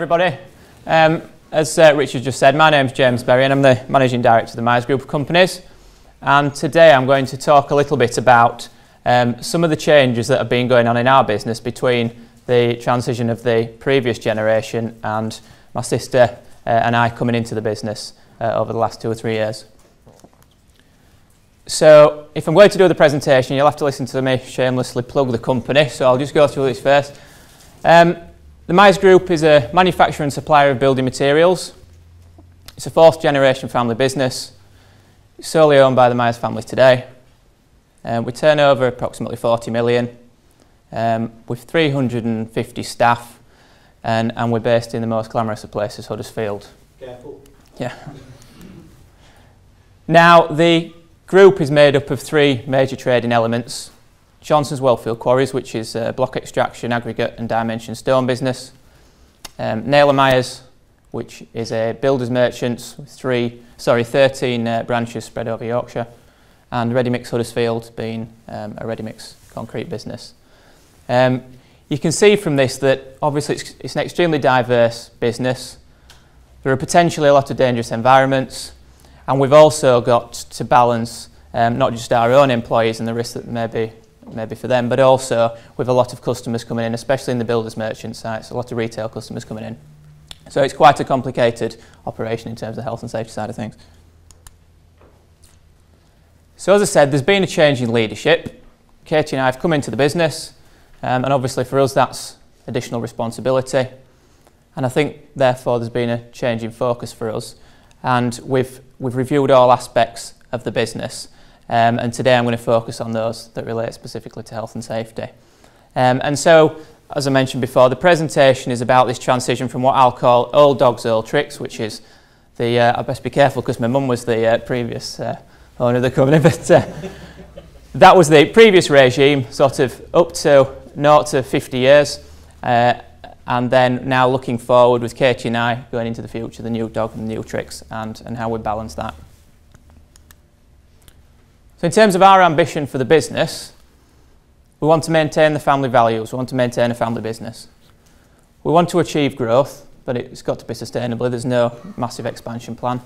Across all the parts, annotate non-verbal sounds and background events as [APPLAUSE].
Everybody. Um, as uh, Richard just said, my name's James Berry and I'm the Managing Director of the Myers Group of Companies. And today I'm going to talk a little bit about um, some of the changes that have been going on in our business between the transition of the previous generation and my sister uh, and I coming into the business uh, over the last two or three years. So if I'm going to do the presentation, you'll have to listen to me shamelessly plug the company. So I'll just go through this first. Um, the Myers Group is a manufacturer and supplier of building materials. It's a fourth generation family business, solely owned by the Myers family today. Um, we turn over approximately 40 million um, with 350 staff and, and we're based in the most glamorous of places, Huddersfield. Careful. Yeah. now, the group is made up of three major trading elements. Johnson's Wellfield Quarries, which is a block extraction, aggregate and dimension stone business. Um, Naylor Myers, which is a builder's merchants with three, sorry, 13 uh, branches spread over Yorkshire. And Ready Mix Huddersfield being um, a ready mix concrete business. Um, you can see from this that obviously it's, it's an extremely diverse business. There are potentially a lot of dangerous environments, and we've also got to balance um, not just our own employees and the risk that may be maybe for them, but also with a lot of customers coming in, especially in the builders merchant sites, a lot of retail customers coming in. So it's quite a complicated operation in terms of health and safety side of things. So as I said, there's been a change in leadership. Katie and I have come into the business, um, and obviously for us that's additional responsibility. And I think therefore there's been a change in focus for us. And we've, we've reviewed all aspects of the business um, and today I'm going to focus on those that relate specifically to health and safety. Um, and so, as I mentioned before, the presentation is about this transition from what I'll call old dogs, old tricks, which is the, uh, I best be careful because my mum was the uh, previous uh, owner of the company, [LAUGHS] but uh, that was the previous regime, sort of up to 0 to 50 years. Uh, and then now looking forward with Katie and I going into the future, the new dog and the new tricks and, and how we balance that. So in terms of our ambition for the business, we want to maintain the family values, we want to maintain a family business. We want to achieve growth, but it's got to be sustainable. There's no massive expansion plan.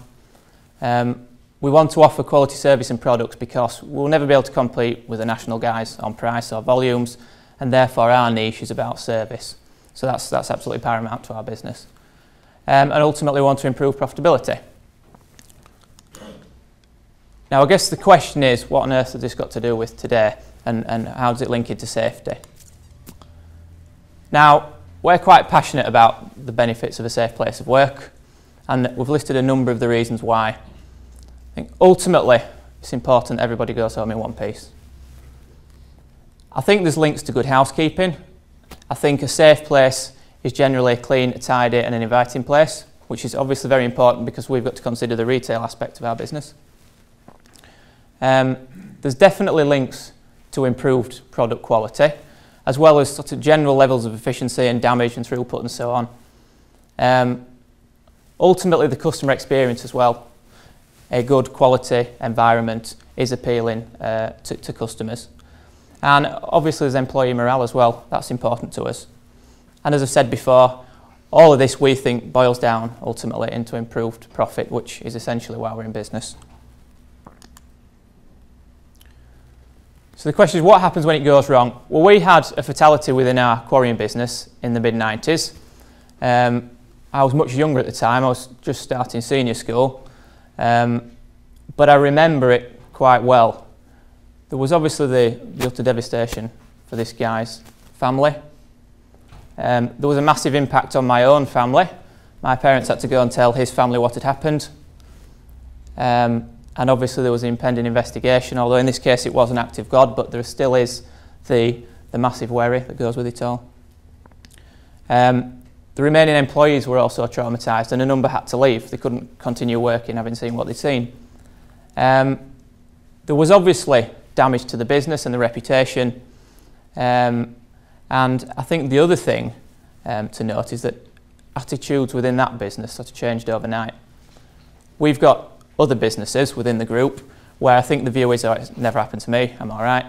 Um, we want to offer quality service and products because we'll never be able to compete with the national guys on price or volumes, and therefore our niche is about service. So that's, that's absolutely paramount to our business. Um, and ultimately we want to improve profitability. Now, I guess the question is, what on earth has this got to do with today, and, and how does it link into safety? Now, we're quite passionate about the benefits of a safe place of work, and we've listed a number of the reasons why. I think ultimately, it's important everybody goes home in one piece. I think there's links to good housekeeping. I think a safe place is generally a clean, tidy and an inviting place, which is obviously very important because we've got to consider the retail aspect of our business. Um, there's definitely links to improved product quality, as well as sort of general levels of efficiency and damage and throughput and so on. Um, ultimately, the customer experience as well. A good quality environment is appealing uh, to, to customers. And obviously there's employee morale as well. That's important to us. And as I've said before, all of this we think boils down ultimately into improved profit, which is essentially why we're in business. So the question is, what happens when it goes wrong? Well, we had a fatality within our quarrying business in the mid-90s. Um, I was much younger at the time. I was just starting senior school. Um, but I remember it quite well. There was obviously the, the utter devastation for this guy's family. Um, there was a massive impact on my own family. My parents had to go and tell his family what had happened. Um, and obviously there was an impending investigation, although in this case it was an act of God, but there still is the, the massive worry that goes with it all. Um, the remaining employees were also traumatised and a number had to leave. They couldn't continue working having seen what they'd seen. Um, there was obviously damage to the business and the reputation. Um, and I think the other thing um, to note is that attitudes within that business sort of changed overnight. We've got other businesses within the group where I think the view is, oh, it's never happened to me, I'm all right.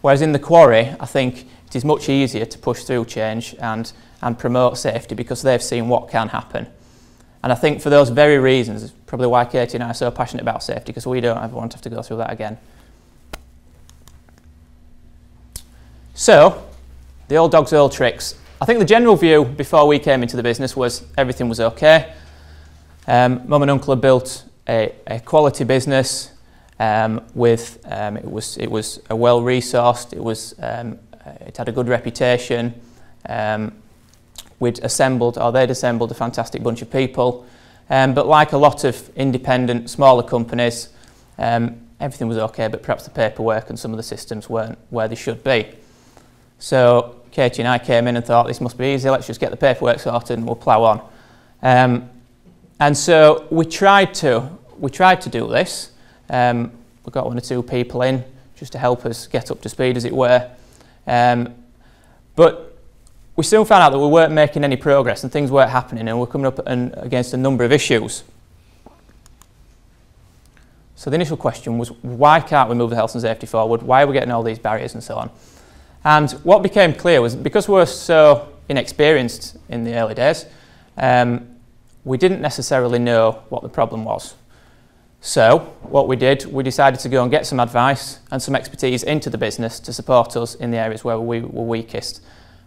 Whereas in the quarry, I think it is much easier to push through change and, and promote safety because they've seen what can happen. And I think for those very reasons, probably why Katie and I are so passionate about safety because we don't ever want to have to go through that again. So, the old dog's old tricks. I think the general view before we came into the business was everything was okay. Um, Mum and Uncle had built a, a quality business um, with um, it was it was a well resourced. It was um, it had a good reputation. Um, we'd assembled or they'd assembled a fantastic bunch of people. Um, but like a lot of independent smaller companies, um, everything was okay, but perhaps the paperwork and some of the systems weren't where they should be. So Katie and I came in and thought this must be easy. Let's just get the paperwork sorted and we'll plough on. And so we tried to we tried to do this. Um, we got one or two people in just to help us get up to speed, as it were. Um, but we soon found out that we weren't making any progress and things weren't happening, and we're coming up an, against a number of issues. So the initial question was, why can't we move the health and safety forward? Why are we getting all these barriers and so on? And what became clear was because we were so inexperienced in the early days, um, we didn't necessarily know what the problem was. So what we did, we decided to go and get some advice and some expertise into the business to support us in the areas where we were weakest.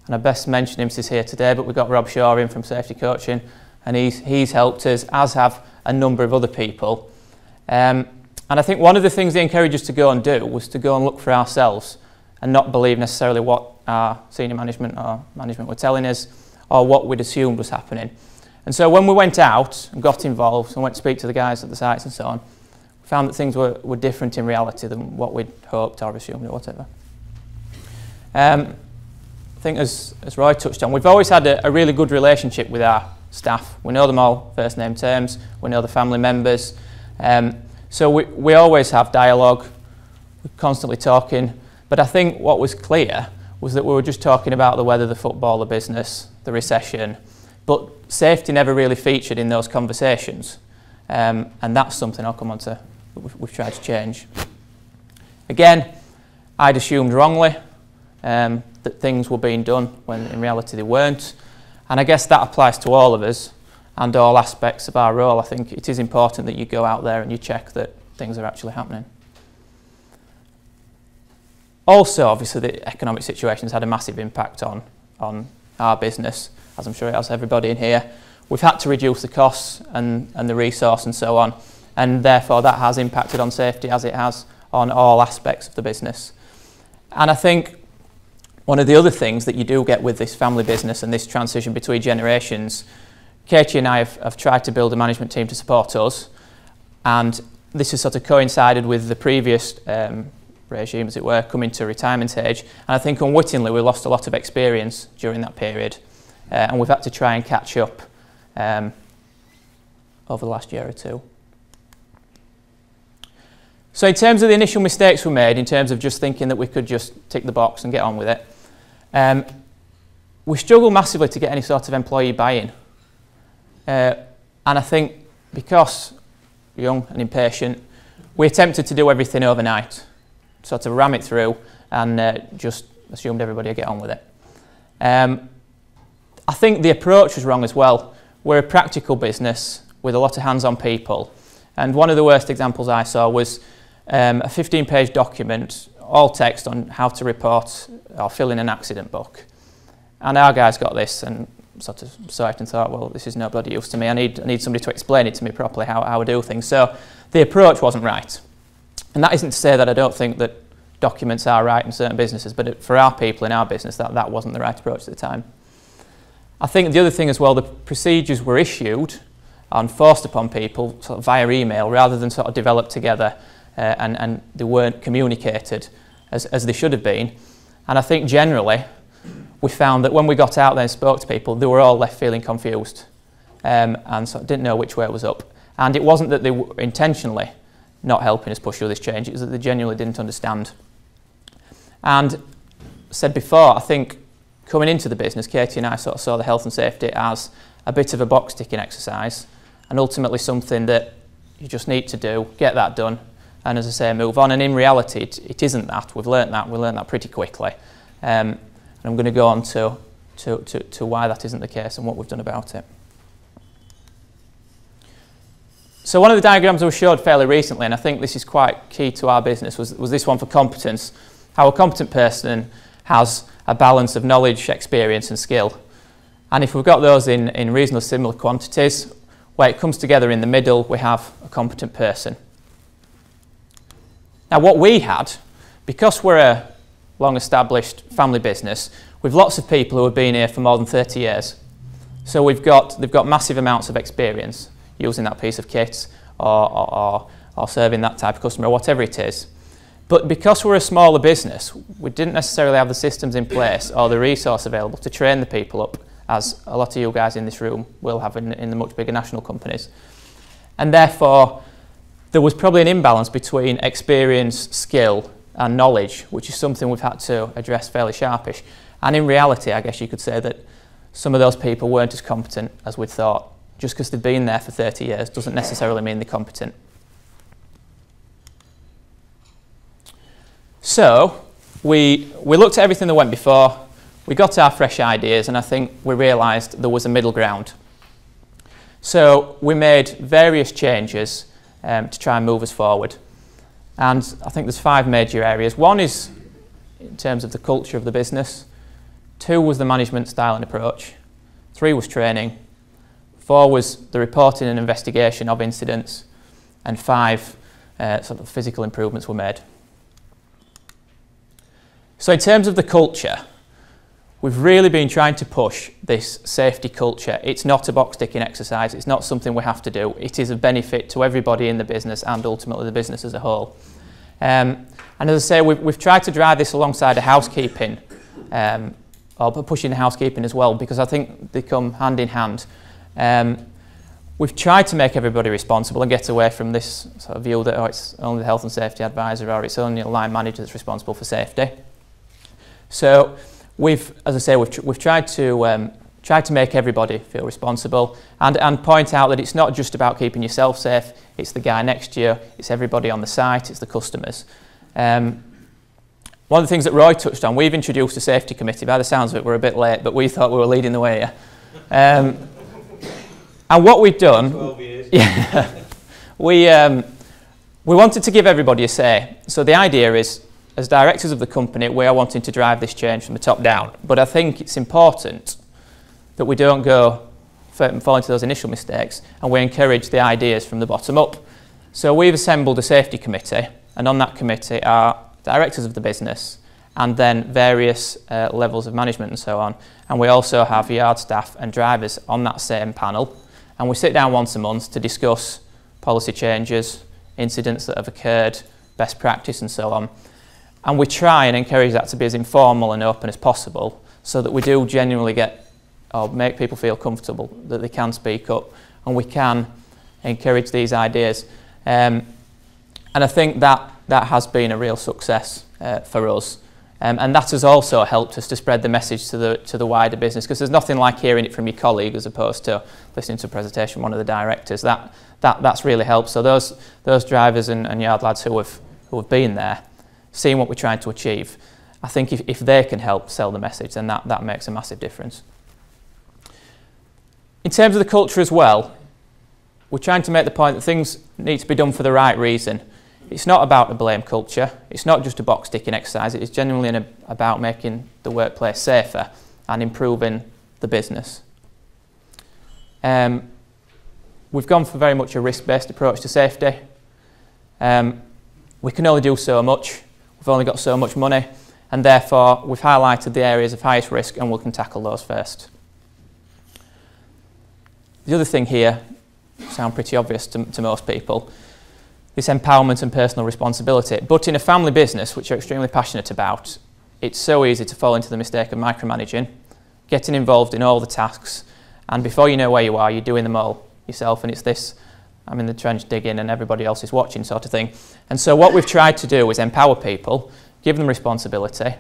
And I best mention him, he's here today, but we've got Rob Shaw in from Safety Coaching, and he's, he's helped us, as have a number of other people. Um, and I think one of the things they encouraged us to go and do was to go and look for ourselves and not believe necessarily what our senior management or management were telling us or what we'd assumed was happening. And so when we went out and got involved and went to speak to the guys at the sites and so on, we found that things were, were different in reality than what we'd hoped or assumed or whatever. Um, I think as, as Roy touched on, we've always had a, a really good relationship with our staff. We know them all first name terms, we know the family members. Um, so we, we always have dialogue, we're constantly talking. But I think what was clear was that we were just talking about the weather, the football, the business, the recession, but safety never really featured in those conversations. Um, and that's something I'll come on to we've, we've tried to change. Again, I'd assumed wrongly um, that things were being done when in reality they weren't. And I guess that applies to all of us and all aspects of our role. I think it is important that you go out there and you check that things are actually happening. Also, obviously, the economic situation has had a massive impact on, on our business as I'm sure it has everybody in here, we've had to reduce the costs and, and the resource and so on, and therefore that has impacted on safety as it has on all aspects of the business. And I think one of the other things that you do get with this family business and this transition between generations, Katie and I have, have tried to build a management team to support us, and this has sort of coincided with the previous um, regime, as it were, coming to retirement age. And I think unwittingly we lost a lot of experience during that period uh, and we've had to try and catch up um, over the last year or two. So in terms of the initial mistakes we made, in terms of just thinking that we could just tick the box and get on with it, um, we struggle massively to get any sort of employee buy-in. Uh, and I think because young and impatient, we attempted to do everything overnight, sort of ram it through and uh, just assumed everybody would get on with it. Um, I think the approach was wrong as well. We're a practical business with a lot of hands-on people. And one of the worst examples I saw was um, a 15-page document, all text on how to report or fill in an accident book. And our guys got this and sort of saw it and thought, well, this is no bloody use to me. I need, I need somebody to explain it to me properly, how, how I do things. So the approach wasn't right. And that isn't to say that I don't think that documents are right in certain businesses, but it, for our people in our business, that, that wasn't the right approach at the time. I think the other thing as well, the procedures were issued and forced upon people sort of via email rather than sort of developed together uh, and, and they weren't communicated as, as they should have been. And I think generally we found that when we got out there and spoke to people, they were all left feeling confused um, and so didn't know which way it was up. And it wasn't that they were intentionally not helping us push through this change, it was that they genuinely didn't understand. And said before, I think coming into the business, Katie and I sort of saw the health and safety as a bit of a box ticking exercise and ultimately something that you just need to do, get that done, and as I say, move on. And in reality, it, it isn't that. We've learnt that. We learned that pretty quickly. Um, And I'm going to go on to, to, to, to why that isn't the case and what we've done about it. So one of the diagrams I showed fairly recently, and I think this is quite key to our business, was, was this one for competence. How a competent person has a balance of knowledge, experience and skill. And if we've got those in, in reasonably similar quantities, where it comes together in the middle, we have a competent person. Now what we had, because we're a long established family business, we've lots of people who have been here for more than 30 years. So we've got, they've got massive amounts of experience using that piece of kit or, or, or serving that type of customer or whatever it is. But because we're a smaller business, we didn't necessarily have the systems in place or the resource available to train the people up, as a lot of you guys in this room will have in, in the much bigger national companies. And therefore, there was probably an imbalance between experience, skill, and knowledge, which is something we've had to address fairly sharpish. And in reality, I guess you could say that some of those people weren't as competent as we'd thought. Just because they've been there for 30 years doesn't necessarily mean they're competent. So we, we looked at everything that went before, we got our fresh ideas, and I think we realised there was a middle ground. So we made various changes um, to try and move us forward. And I think there's five major areas. One is in terms of the culture of the business. Two was the management style and approach. Three was training. Four was the reporting and investigation of incidents. And five, uh, sort of physical improvements were made. So in terms of the culture, we've really been trying to push this safety culture. It's not a box ticking exercise. It's not something we have to do. It is a benefit to everybody in the business and ultimately the business as a whole. Um, and as I say, we've, we've tried to drive this alongside a housekeeping, um, or pushing the housekeeping as well, because I think they come hand in hand. Um, we've tried to make everybody responsible and get away from this sort of view that oh, it's only the health and safety advisor or it's only a line manager that's responsible for safety. So we've, as I say, we've, tr we've tried to um, try to make everybody feel responsible and, and point out that it's not just about keeping yourself safe, it's the guy next to you, it's everybody on the site, it's the customers. Um, one of the things that Roy touched on, we've introduced a safety committee. By the sounds of it, we're a bit late, but we thought we were leading the way here. Um, and what we've done, [LAUGHS] yeah, we, um, we wanted to give everybody a say. So the idea is as directors of the company, we are wanting to drive this change from the top down. But I think it's important that we don't go and fall into those initial mistakes and we encourage the ideas from the bottom up. So we've assembled a safety committee and on that committee are directors of the business and then various uh, levels of management and so on. And we also have yard staff and drivers on that same panel. And we sit down once a month to discuss policy changes, incidents that have occurred, best practice and so on. And we try and encourage that to be as informal and open as possible so that we do genuinely get or make people feel comfortable that they can speak up and we can encourage these ideas. Um, and I think that, that has been a real success uh, for us. Um, and that has also helped us to spread the message to the, to the wider business because there's nothing like hearing it from your colleague as opposed to listening to a presentation from one of the directors. That, that, that's really helped. So those, those drivers and, and yard lads who have, who have been there, seeing what we're trying to achieve, I think if, if they can help sell the message, then that, that makes a massive difference. In terms of the culture as well, we're trying to make the point that things need to be done for the right reason. It's not about a blame culture. It's not just a box ticking exercise. It is genuinely a, about making the workplace safer and improving the business. Um, we've gone for very much a risk-based approach to safety. Um, we can only do so much. We've only got so much money and therefore we've highlighted the areas of highest risk and we can tackle those first. The other thing here, sound pretty obvious to, to most people, this empowerment and personal responsibility. But in a family business, which you're extremely passionate about, it's so easy to fall into the mistake of micromanaging, getting involved in all the tasks, and before you know where you are, you're doing them all yourself, and it's this I'm in the trench digging and everybody else is watching sort of thing. And so what we've tried to do is empower people, give them responsibility.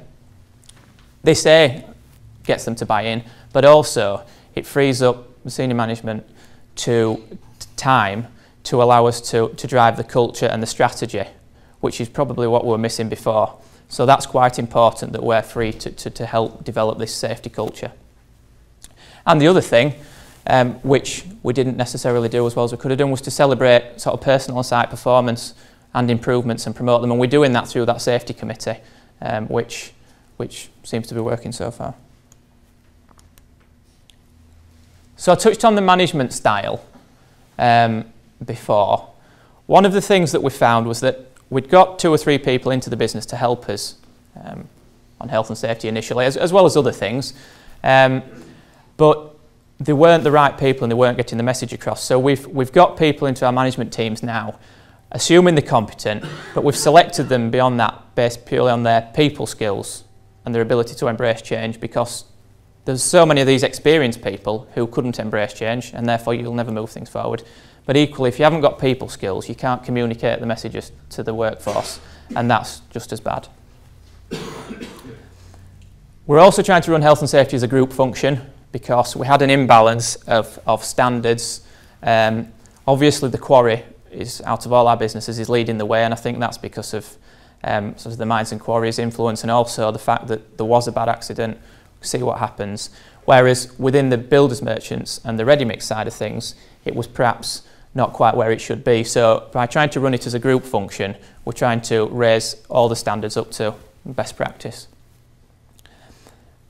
They say gets them to buy in, but also it frees up senior management to time to allow us to, to drive the culture and the strategy, which is probably what we were missing before. So that's quite important that we're free to, to, to help develop this safety culture. And the other thing, um, which we didn't necessarily do as well as we could have done, was to celebrate sort of personal site performance and improvements and promote them. And we're doing that through that safety committee, um, which, which seems to be working so far. So I touched on the management style um, before. One of the things that we found was that we'd got two or three people into the business to help us um, on health and safety initially, as, as well as other things. Um, but they weren't the right people and they weren't getting the message across. So we've, we've got people into our management teams now, assuming they're competent, but we've selected them beyond that based purely on their people skills and their ability to embrace change because there's so many of these experienced people who couldn't embrace change and therefore you'll never move things forward. But equally, if you haven't got people skills, you can't communicate the messages to the workforce and that's just as bad. We're also trying to run health and safety as a group function because we had an imbalance of, of standards. Um, obviously, the quarry is out of all our businesses is leading the way, and I think that's because of um, sort of the mines and quarries influence, and also the fact that there was a bad accident see what happens. Whereas within the builders merchants and the ready mix side of things, it was perhaps not quite where it should be. So by trying to run it as a group function, we're trying to raise all the standards up to best practice.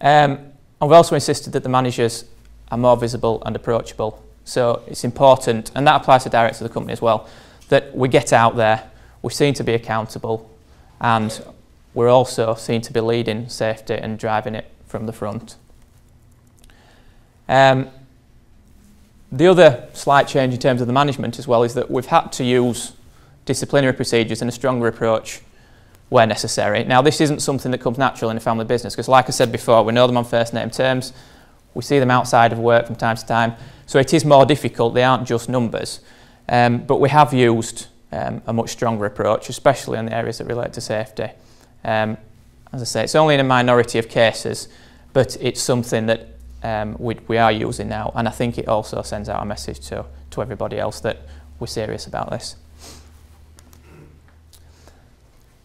Um, and we've also insisted that the managers are more visible and approachable. So it's important, and that applies to directors of the company as well, that we get out there, we're seen to be accountable, and we're also seen to be leading safety and driving it from the front. Um, the other slight change in terms of the management as well is that we've had to use disciplinary procedures and a stronger approach where necessary. Now, this isn't something that comes natural in a family business because, like I said before, we know them on first name terms, we see them outside of work from time to time, so it is more difficult. They aren't just numbers, um, but we have used um, a much stronger approach, especially in the areas that relate to safety. Um, as I say, it's only in a minority of cases, but it's something that um, we, we are using now, and I think it also sends out a message to, to everybody else that we're serious about this.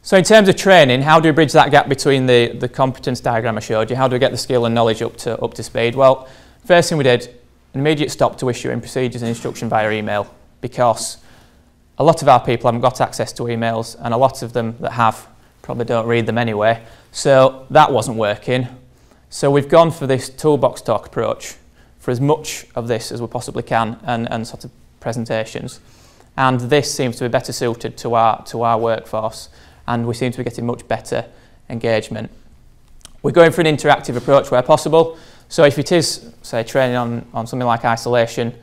So in terms of training, how do we bridge that gap between the, the competence diagram I showed you? How do we get the skill and knowledge up to, up to speed? Well, first thing we did, an immediate stop to issuing procedures and instruction via email because a lot of our people haven't got access to emails and a lot of them that have probably don't read them anyway. So that wasn't working. So we've gone for this toolbox talk approach for as much of this as we possibly can and, and sort of presentations. And this seems to be better suited to our, to our workforce and we seem to be getting much better engagement. We're going for an interactive approach where possible. So if it is, say, training on, on something like isolation,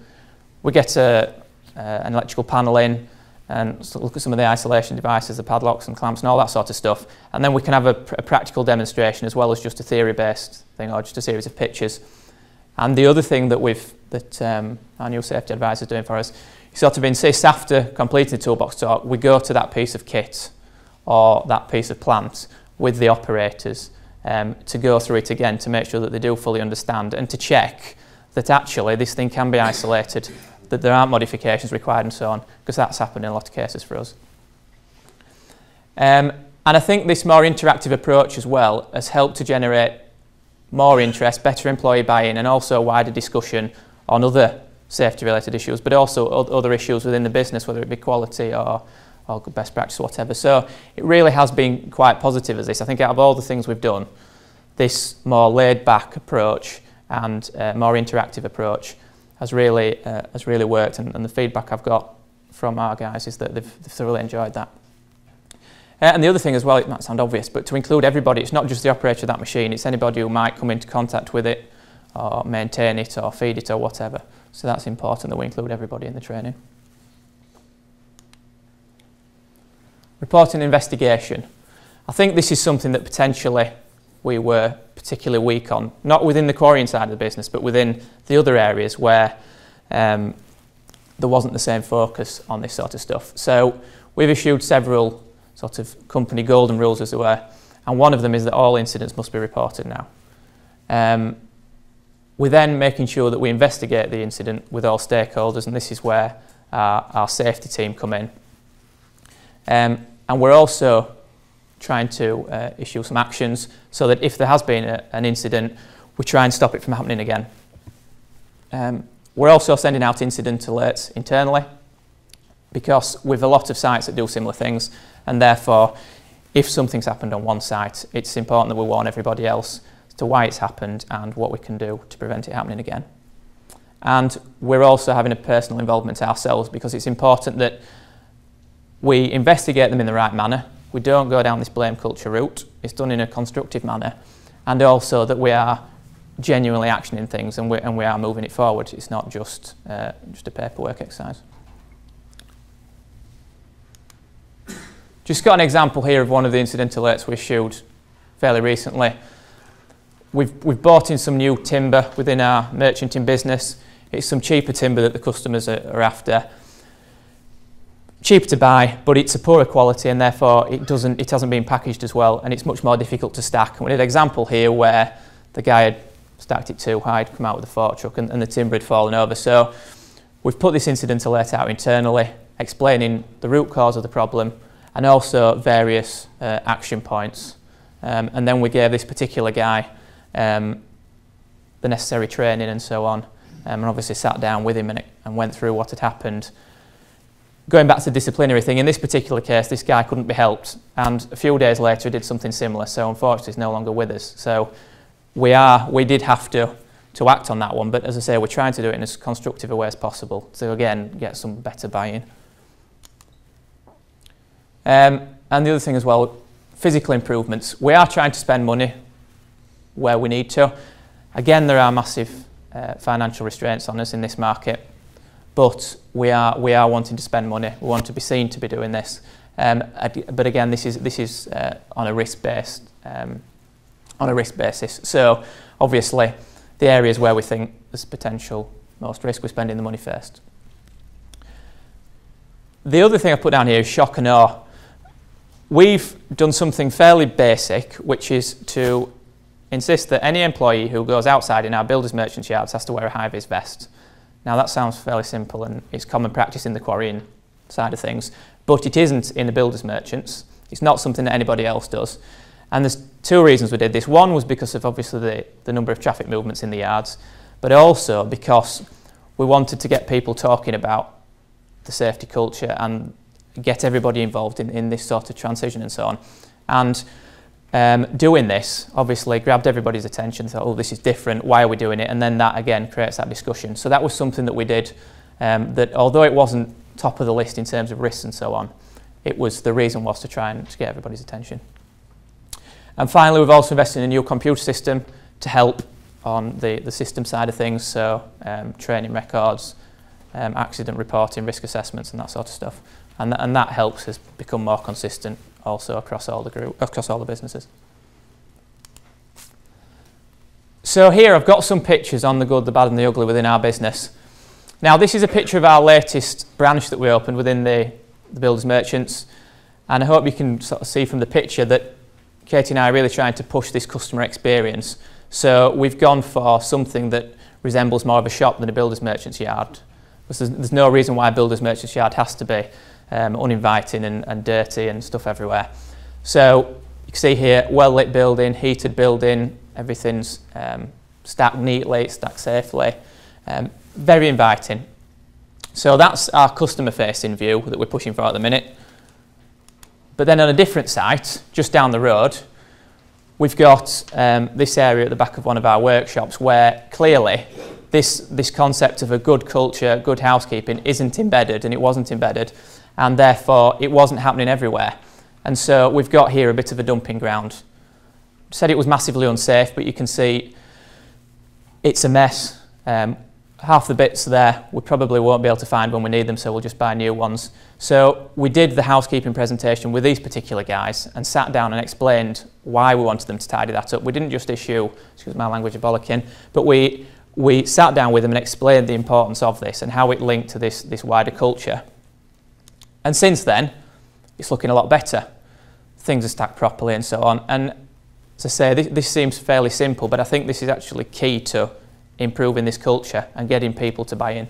we get a, uh, an electrical panel in, and look at some of the isolation devices, the padlocks and clamps and all that sort of stuff. And then we can have a, pr a practical demonstration as well as just a theory-based thing or just a series of pictures. And the other thing that we've that um, our new safety advisor is doing for us, sort of insists after completing the toolbox talk, we go to that piece of kit or that piece of plant with the operators um, to go through it again to make sure that they do fully understand and to check that actually this thing can be isolated that there aren't modifications required and so on, because that's happened in a lot of cases for us. Um, and I think this more interactive approach as well has helped to generate more interest, better employee buy-in and also a wider discussion on other safety related issues, but also other issues within the business, whether it be quality or, or best practice whatever. So it really has been quite positive as this. I think out of all the things we've done, this more laid back approach and uh, more interactive approach has really uh, has really worked, and, and, the feedback I've got from our guys is that they've, they've thoroughly enjoyed that. Uh, and the other thing as well, it might sound obvious, but to include everybody, it's not just the operator of that machine, it's anybody who might come into contact with it, or maintain it, or feed it, or whatever. So that's important that we include everybody in the training. Reporting investigation. I think this is something that potentially we were particularly weak on, not within the quarrying side of the business, but within the other areas where um, there wasn't the same focus on this sort of stuff. So we've issued several sort of company golden rules, as it were, and one of them is that all incidents must be reported now. Um, we're then making sure that we investigate the incident with all stakeholders, and this is where our, our safety team come in. Um, and we're also trying to uh, issue some actions so that if there has been a, an incident, we try and stop it from happening again. Um, we're also sending out incident alerts internally because with a lot of sites that do similar things, and therefore, if something's happened on one site, it's important that we warn everybody else as to why it's happened and what we can do to prevent it happening again. And we're also having a personal involvement ourselves because it's important that we investigate them in the right manner. We don't go down this blame culture route. It's done in a constructive manner. And also that we are genuinely actioning things and we, and we are moving it forward. It's not just, uh, just a paperwork exercise. Just got an example here of one of the incident alerts we issued fairly recently. We've, we've bought in some new timber within our merchanting business. It's some cheaper timber that the customers are, are after. Cheaper to buy, but it's a poorer quality and therefore it, doesn't, it hasn't been packaged as well and it's much more difficult to stack. And we had an example here where the guy had stacked it too high, come out with a fork truck and, and the timber had fallen over. So we've put this incident alert out internally, explaining the root cause of the problem and also various uh, action points. Um, and then we gave this particular guy um, the necessary training and so on, um, and obviously sat down with him and, and went through what had happened. Going back to the disciplinary thing, in this particular case, this guy couldn't be helped, and a few days later he did something similar, so unfortunately he's no longer with us. So we are, we did have to, to act on that one, but as I say, we're trying to do it in as constructive a way as possible to again get some better buy-in. Um, and the other thing as well, physical improvements. We are trying to spend money where we need to. Again, there are massive uh, financial restraints on us in this market, but we are, we are wanting to spend money. We want to be seen to be doing this. Um, but again, this is, this is uh, on a risk-based um, on a risk basis. So obviously, the areas where we think there's potential most risk, we're spending the money first. The other thing I put down here is shock and awe. We've done something fairly basic, which is to insist that any employee who goes outside in our builders merchants yards has to wear a high-vis vest. Now that sounds fairly simple and it's common practice in the quarrying side of things, but it isn't in the builders merchants. It's not something that anybody else does. And there's two reasons we did this. One was because of obviously the, the number of traffic movements in the yards, but also because we wanted to get people talking about the safety culture and get everybody involved in, in this sort of transition and so on. And um, doing this obviously grabbed everybody's attention, thought, oh, this is different, why are we doing it? And then that again creates that discussion. So that was something that we did um, that although it wasn't top of the list in terms of risks and so on, it was the reason was to try and to get everybody's attention. And finally, we've also invested in a new computer system to help on the, the system side of things, so um, training records, um, accident reporting, risk assessments and that sort of stuff. And, th and that helps us become more consistent also across all the group, across all the businesses. So here I've got some pictures on the good, the bad and the ugly within our business. Now this is a picture of our latest branch that we opened within the, the Builders Merchants and I hope you can sort of see from the picture that Katie and I are really trying to push this customer experience. So we've gone for something that resembles more of a shop than a builder's merchant's yard. There's, there's no reason why a builder's merchant's yard has to be um, uninviting and, and dirty and stuff everywhere. So you can see here, well-lit building, heated building, everything's um, stacked neatly, stacked safely, um, very inviting. So that's our customer-facing view that we're pushing for at the minute. But then on a different site, just down the road, we've got um, this area at the back of one of our workshops where clearly this, this concept of a good culture, good housekeeping isn't embedded and it wasn't embedded and therefore it wasn't happening everywhere. And so we've got here a bit of a dumping ground. Said it was massively unsafe, but you can see it's a mess. Um, half the bits there we probably won't be able to find when we need them, so we'll just buy new ones. So we did the housekeeping presentation with these particular guys and sat down and explained why we wanted them to tidy that up. We didn't just issue, excuse my language of bollocking, but we, we sat down with them and explained the importance of this and how it linked to this, this wider culture. And since then, it's looking a lot better. Things are stacked properly and so on. And as I say, this, this seems fairly simple, but I think this is actually key to improving this culture and getting people to buy in.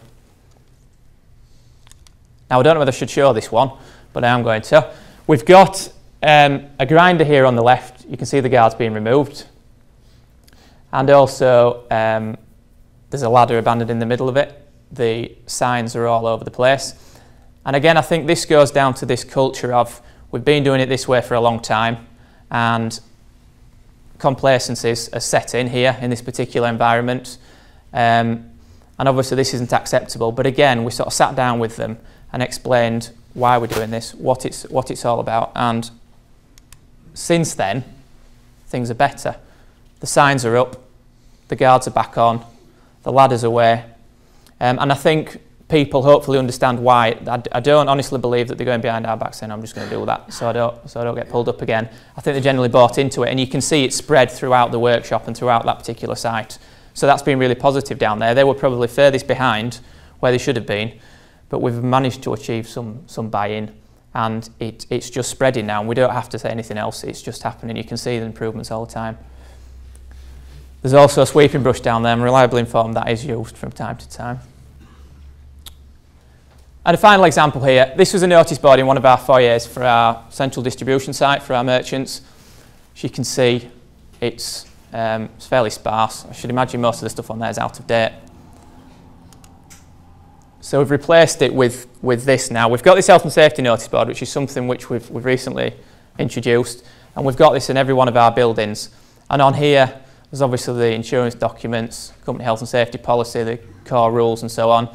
Now, I don't know whether I should show this one, but I am going to. We've got Um, a grinder here on the left, you can see the guards being removed. And also, um, there's a ladder abandoned in the middle of it. The signs are all over the place. And again, I think this goes down to this culture of we've been doing it this way for a long time and complacency is set in here in this particular environment. Um, and obviously this isn't acceptable. But again, we sort of sat down with them and explained why we're doing this, what it's, what it's all about. And since then, things are better. The signs are up, the guards are back on, the ladder's away. Um, and I think people hopefully understand why. I, I, don't honestly believe that they're going behind our back saying, I'm just going to do that so I, don't, so I don't get pulled up again. I think they generally bought into it and you can see it spread throughout the workshop and throughout that particular site. So that's been really positive down there. They were probably furthest behind where they should have been, but we've managed to achieve some, some buy-in and it, it's just spreading now and we don't have to say anything else, it's just happening. You can see the improvements all the time. There's also a sweeping brush down there. I'm reliably informed that is used from time to time. And a final example here. This was a notice board in one of our foyers for our central distribution site for our merchants. As you can see, it's, um, it's fairly sparse. I should imagine most of the stuff on there is out of date. So we've replaced it with, with this now. We've got this health and safety notice board, which is something which we've, we've recently introduced. And we've got this in every one of our buildings. And on here, there's obviously the insurance documents, company health and safety policy, the core rules and so on.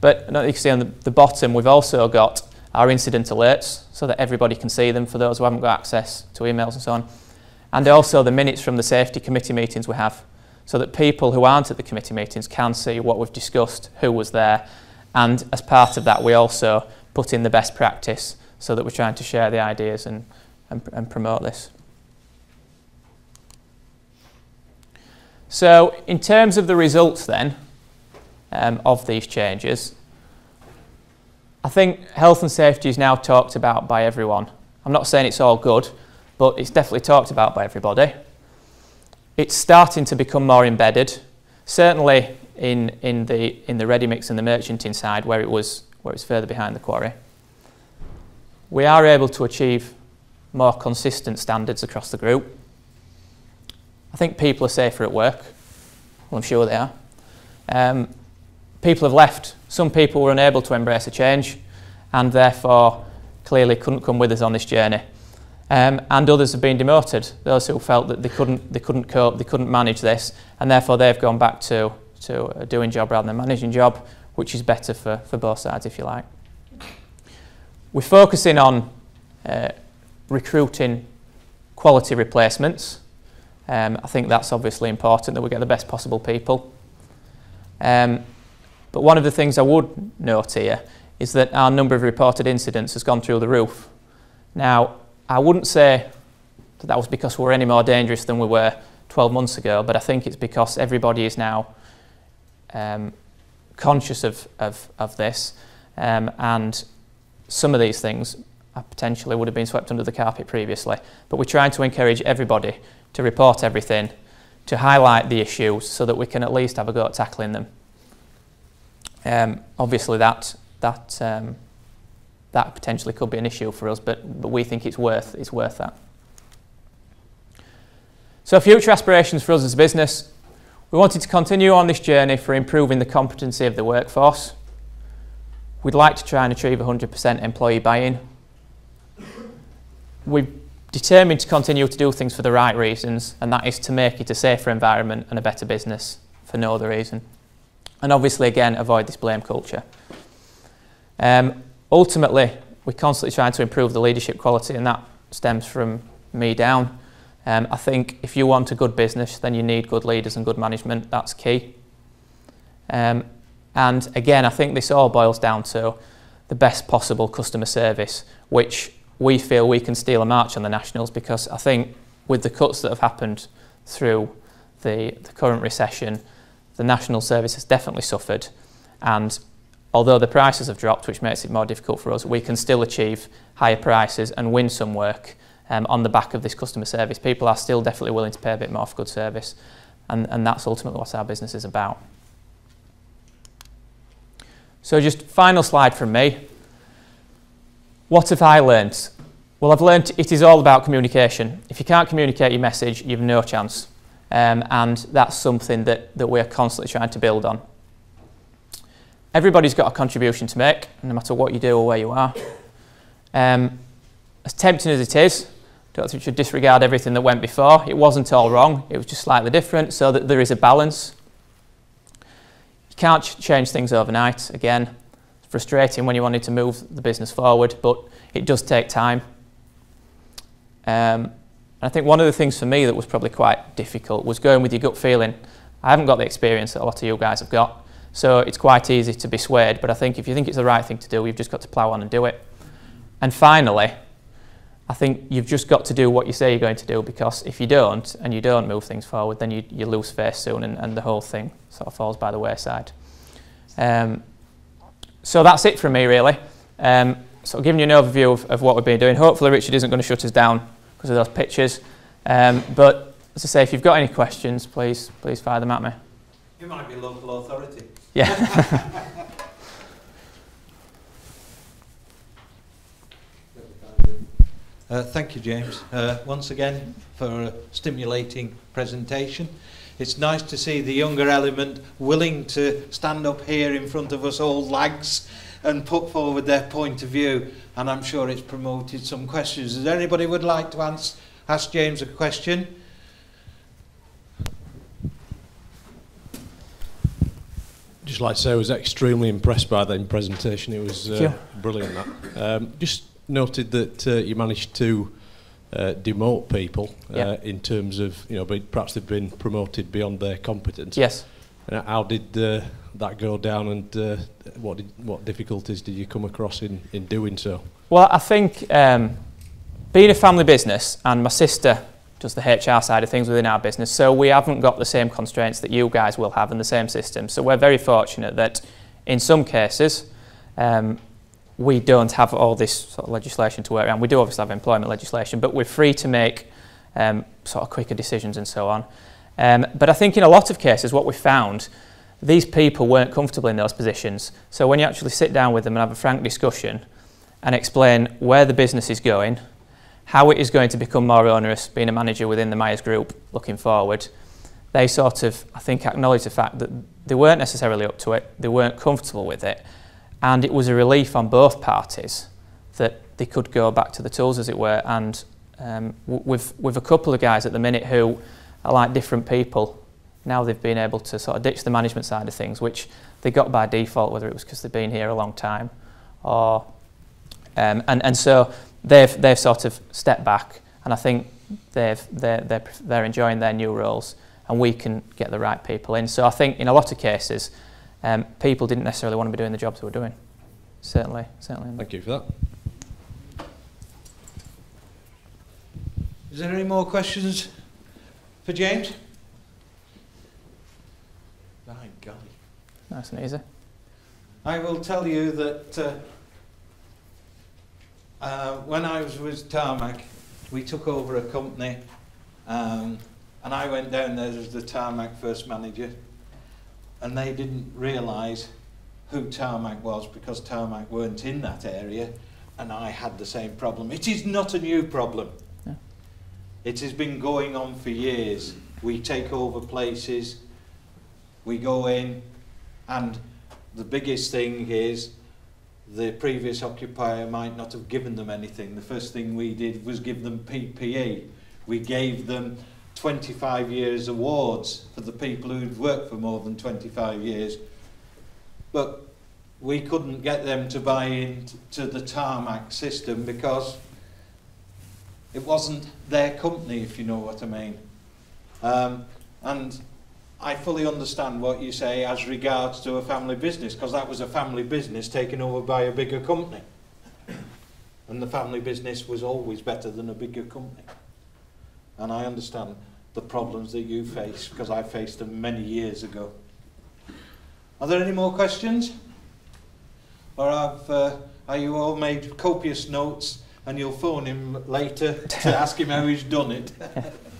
But you can see on the, the bottom, we've also got our incident alerts so that everybody can see them for those who haven't got access to emails and so on. And also the minutes from the safety committee meetings we have so that people who aren't at the committee meetings can see what we've discussed, who was there. And as part of that, we also put in the best practice so that we're trying to share the ideas and, and, and promote this. So in terms of the results then um, of these changes, I think health and safety is now talked about by everyone. I'm not saying it's all good, but it's definitely talked about by everybody. It's starting to become more embedded, certainly in, in, the, in the ready mix and the merchanting side where it, was, where it was further behind the quarry. We are able to achieve more consistent standards across the group I think people are safer at work. Well, I'm sure they are. Um, people have left. Some people were unable to embrace a change and therefore clearly couldn't come with us on this journey. Um, and others have been demoted, those who felt that they couldn't, they couldn't cope, they couldn't manage this, and therefore they've gone back to, to a doing job rather than managing job, which is better for, for both sides, if you like. We're focusing on uh, recruiting quality replacements, um, I think that's obviously important that we get the best possible people. Um, but one of the things I would note here is that our number of reported incidents has gone through the roof. Now, I wouldn't say that that was because we're any more dangerous than we were 12 months ago, but I think it's because everybody is now um, conscious of, of, of this um, and some of these things potentially would have been swept under the carpet previously. But we're trying to encourage everybody to report everything, to highlight the issues so that we can at least have a go at tackling them. Um, obviously, that that um, that potentially could be an issue for us, but but we think it's worth it's worth that. So, future aspirations for us as a business, we wanted to continue on this journey for improving the competency of the workforce. We'd like to try and achieve 100% employee buy-in. We determined to continue to do things for the right reasons, and that is to make it a safer environment and a better business for no other reason. And obviously, again, avoid this blame culture. Um, ultimately, we're constantly trying to improve the leadership quality, and that stems from me down. Um, I think if you want a good business, then you need good leaders and good management. That's key. Um, and again, I think this all boils down to the best possible customer service, which we feel we can steal a march on the Nationals because I think with the cuts that have happened through the, the current recession, the National Service has definitely suffered. And although the prices have dropped, which makes it more difficult for us, we can still achieve higher prices and win some work um, on the back of this customer service. People are still definitely willing to pay a bit more for good service. And, and that's ultimately what our business is about. So just final slide from me. What have I learnt? Well, I've learned it is all about communication. If you can't communicate your message, you've no chance. Um, and that's something that, that we're constantly trying to build on. Everybody's got a contribution to make, no matter what you do or where you are. Um, as tempting as it is, don't think we should disregard everything that went before. It wasn't all wrong, it was just slightly different, so that there is a balance. You can't ch change things overnight. Again, frustrating when you wanted to move the business forward, but it does take time. Um, I think one of the things for me that was probably quite difficult was going with your gut feeling. I haven't got the experience that a lot of you guys have got, so it's quite easy to be swayed, but I think if you think it's the right thing to do, you've just got to plough on and do it. And finally, I think you've just got to do what you say you're going to do because if you don't and you don't move things forward, then you, you lose face soon and, and the whole thing sort of falls by the wayside. Um, so that's it from me, really. Um, so giving you an overview of, of what we've been doing. Hopefully Richard isn't going to shut us down because of those pictures. Um, but as I say, if you've got any questions, please please fire them at me. You might be local authority. Yeah. [LAUGHS] uh, thank you, James, uh, once again for a stimulating presentation. It's nice to see the younger element willing to stand up here in front of us old lags and put forward their point of view. And I'm sure it's promoted some questions. Does anybody would like to ask, ask James a question? Just like to say, I was extremely impressed by that presentation. It was uh, brilliant. That um, just noted that uh, you managed to uh, demote people uh, yeah. in terms of you know, perhaps they've been promoted beyond their competence. Yes. how did uh, that go down and uh, what, did, what difficulties did you come across in, in doing so? Well, I think um, being a family business and my sister does the HR side of things within our business, so we haven't got the same constraints that you guys will have in the same system. So we're very fortunate that in some cases um, we don't have all this sort of legislation to work around. We do obviously have employment legislation, but we're free to make um, sort of quicker decisions and so on. Um, but I think in a lot of cases what we found these people weren't comfortable in those positions. So when you actually sit down with them and have a frank discussion and explain where the business is going, how it is going to become more onerous being a manager within the Myers Group looking forward, they sort of, I think, acknowledge the fact that they weren't necessarily up to it, they weren't comfortable with it, and it was a relief on both parties that they could go back to the tools, as it were, and um, with, with a couple of guys at the minute who are like different people now they've been able to sort of ditch the management side of things, which they got by default, whether it was because they've been here a long time, or um, and and so they've they've sort of stepped back, and I think they've they're they're, they're enjoying their new roles, and we can get the right people in. So I think in a lot of cases, um, people didn't necessarily want to be doing the jobs they were doing. Certainly, certainly. Thank you for that. Is there any more questions for James? My golly. Nice and easy. I will tell you that uh, uh, when I was with Tarmac, we took over a company um, and I went down there as the Tarmac first manager and they didn't realise who Tarmac was because Tarmac weren't in that area and I had the same problem. It is not a new problem. It has been going on for years. We take over places, we go in, and the biggest thing is the previous occupier might not have given them anything. The first thing we did was give them PPE. We gave them 25 years awards for the people who'd worked for more than 25 years. But we couldn't get them to buy into the tarmac system because it wasn't their company, if you know what I mean. Um, and I fully understand what you say as regards to a family business, because that was a family business taken over by a bigger company. And the family business was always better than a bigger company. And I understand the problems that you face, because I faced them many years ago. Are there any more questions? Or have, uh, are you all made copious notes and you'll phone him later to ask him how he's done it? [LAUGHS]